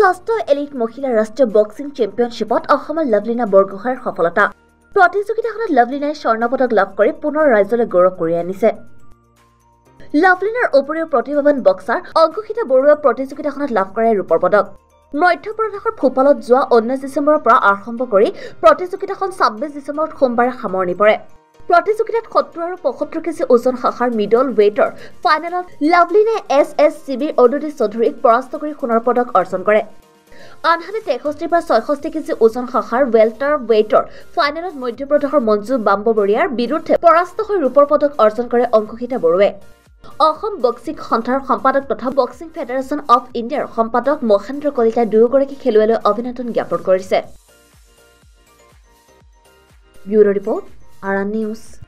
ষষ্ঠ এলিট মহিলা ৰাষ্ট্ৰীয় বক্সিং চেম্পিয়নশ্বিপত অসমৰ লভলীনা বৰগোহাঁইৰ সফলতা। প্ৰতিযোগিতাখনত লভলীনাই স্বৰ্ণ পদক লাভ কৰি পুনৰ ৰাজ্যলৈ গৌৰৱ কঢ়িয়াই আনিছে। লভলীনাৰ উপৰিও প্ৰতিভাৱান বক্সাৰ অংকুশিতা বৰুৱাই প্ৰতিযোগিতাখনত লাভ কৰে ৰূপৰ পদক। মধ্যপ্ৰদেশৰ ভূপালত যোৱা ঊনৈছ ডিচেম্বৰৰ পৰা আৰম্ভ কৰি প্ৰতিযোগিতাখন ছাব্বিছ ডিচেম্বৰত সোমবাৰে সামৰণি পৰে। প্ৰতিযোগিতাত সত্তৰ আৰু পঁয়সত্তৰ কেজি ওজন শাখাৰ মিডল ৱেইটৰ ফাইনেলত লাভলিনে এছ এছ চি বিৰ অদুতি চৌধুৰীক পৰাস্ত কৰি সোণৰ পদক অৰ্জন কৰে। আনহাতে তেষষ্ঠিৰ পৰা ছয়ষষ্ঠি কেজি ওজন শাখাৰ ৱেল্টাৰ ৱেইটৰ ফাইনেলত মধ্যপ্ৰদেশৰ মঞ্জু বাম্ববৰীয়াৰ বিৰুদ্ধে পৰাস্ত হৈ ৰূপৰ পদক অৰ্জন কৰে অংকুশিতা বড়োৱে অসম বক্সিং সন্থাৰ সম্পাদক তথা বক্সিং ফেডাৰেশ্যন অৱ ইণ্ডিয়াৰ সম্পাদক মহেন্দ্ৰ কলিতাই দুয়োগৰাকী খেলুৱৈলৈ অভিনন্দন জ্ঞাপন কৰিছে। Bureau' report Our News.